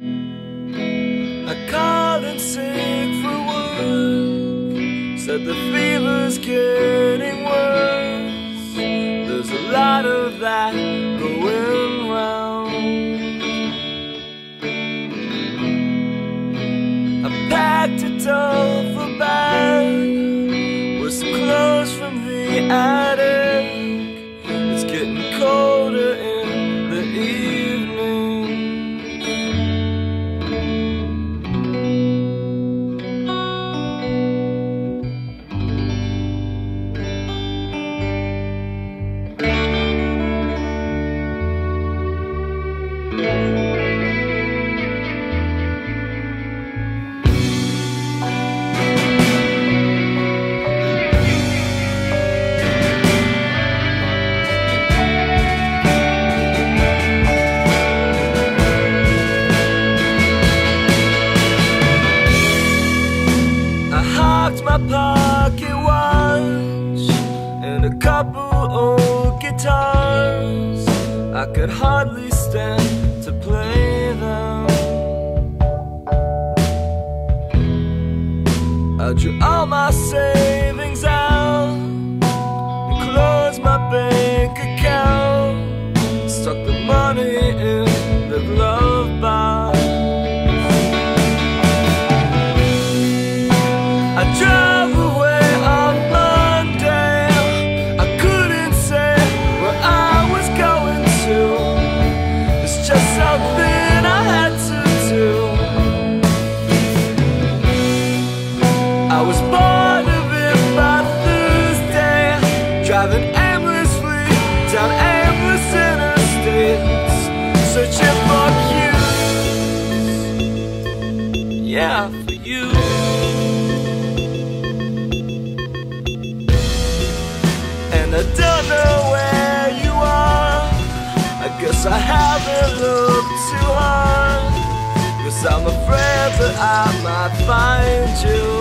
I called in sick for work. Said the fever's getting worse. There's a lot of that going round. I packed a duffel bag with some clothes from the attic. Pocket watch and a couple old guitars. I could hardly stand Drew all my savings driving aimlessly down aimless interstates, searching for cues. Yeah, for you. And I don't know where you are. I guess I haven't looked too hard. Cause I'm afraid that I might find you.